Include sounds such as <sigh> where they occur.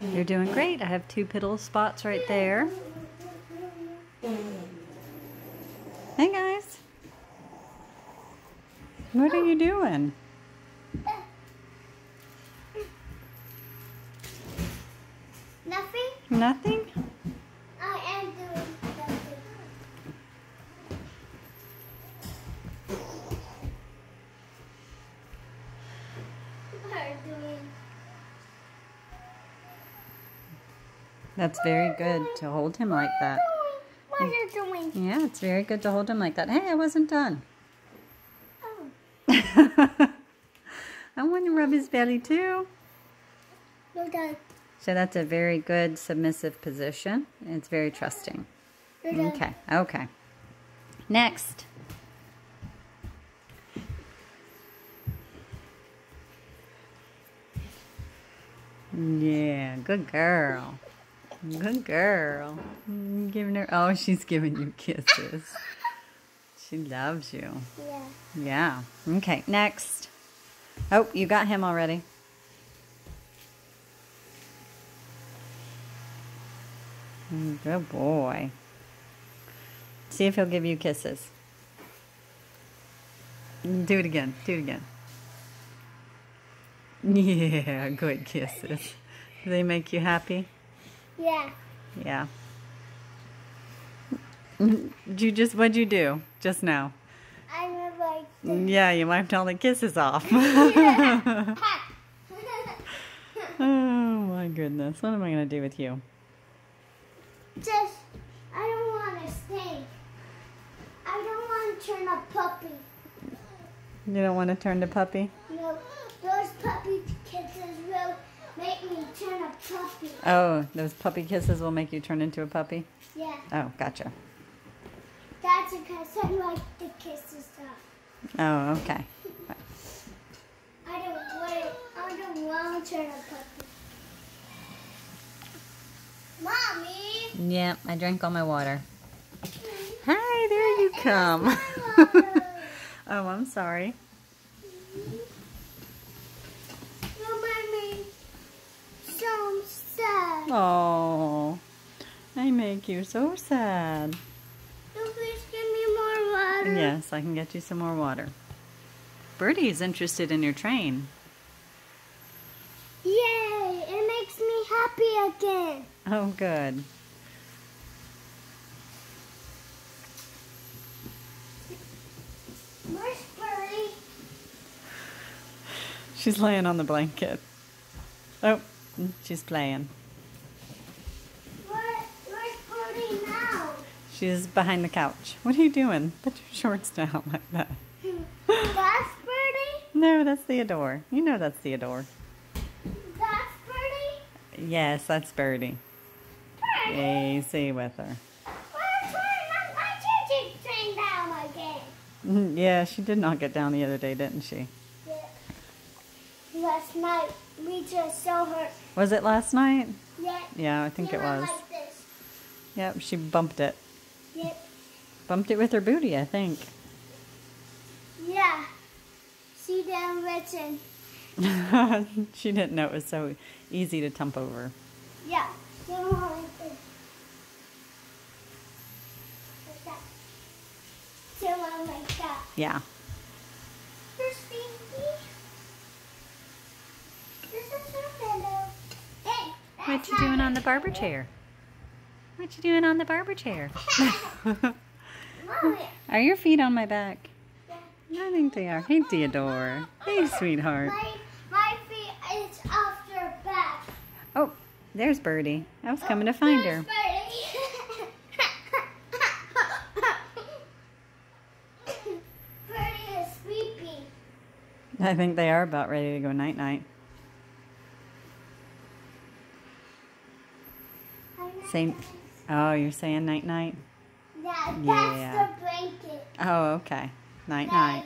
You're doing great. I have two piddle spots right there. Hey guys. What are you doing? Nothing? Nothing? That's very good to hold him like that. What are you doing? Yeah, it's very good to hold him like that. Hey, I wasn't done. Oh, <laughs> I want to rub his belly too. you're done. So that's a very good submissive position. It's very trusting. Okay, okay. Next. Yeah, good girl. Good girl. Mm, Giving her, oh, she's giving you kisses. She loves you. Yeah. Yeah. Okay, next. Oh, you got him already. Mm, Good boy. See if he'll give you kisses. Do it again. Do it again. <laughs> Yeah, good kisses. Do they make you happy? Yeah. Yeah. Did you just, what'd you do just now? I to. Yeah, you wiped all the kisses off. <laughs> <laughs> Oh my goodness. What am I going to do with you? Just, I don't want to stink. I don't want to turn a puppy. You don't want to turn to puppy? No, those puppy Oh, those puppy kisses will make you turn into a puppy? Yeah, Oh, gotcha. that's because I like the kisses stuff. Oh, okay. I don't want I don't want to turn a puppy. Mommy! Yeah, I drank all my water. Mm-hmm. Hi, there you come. <laughs> oh, I'm sorry. Mm-hmm. You made me so sad. Oh, I make you so sad. So please give me more water. Yes, I can get you some more water. Birdie's interested in your train. Yay! It makes me happy again. Oh, good. Where's Birdie? She's laying on the blanket. Oh, she's playing. Where, where's Birdie now? She's behind the couch. What are you doing? Put your shorts down like that. That's Birdie? No, that's Theodore. You know that's Theodore. That's Birdie? Yes, that's Birdie. Birdie? Easy with her. Where's Birdie? My choo train down again. Mm-hmm, yeah, she did not get down the other day, didn't she? Yeah. Last night we just saw her. Was it last night? Yeah. Yeah, I think it was. Like. Yep, she bumped it. Bumped it with her booty, I think. Yeah. She done written. <laughs> she didn't know it was so easy to tump over. Yeah. She went like this. Like that. Like that. Yeah. Stinky. This is her. Hey. What you doing on the barber chair? What you doing on the barber chair? <laughs> <laughs> <laughs> Are your feet on my back? Yeah. I think they are. Hey, Theodore. Hey, sweetheart. My, my feet is off your back. Oh, there's Birdie. I was oh, coming to find her. Birdie <laughs> Birdie is sleepy. I think they are about ready to go night night. Same. Oh, you're saying night night Yeah, that's the blanket. Oh, okay. Night night.